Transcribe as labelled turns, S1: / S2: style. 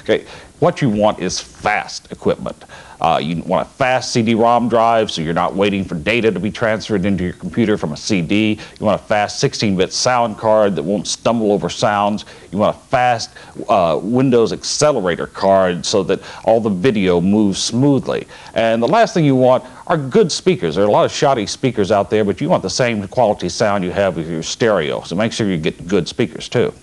S1: Okay, what you want is fast equipment. Uh, you want a fast CD-ROM drive so you're not waiting for data to be transferred into your computer from a CD. You want a fast 16-bit sound card that won't stumble over sounds. You want a fast uh, Windows accelerator card so that all the video moves smoothly. And the last thing you want are good speakers. There are a lot of shoddy speakers out there, but you want the same quality sound you have with your stereo. So make sure you get good speakers too.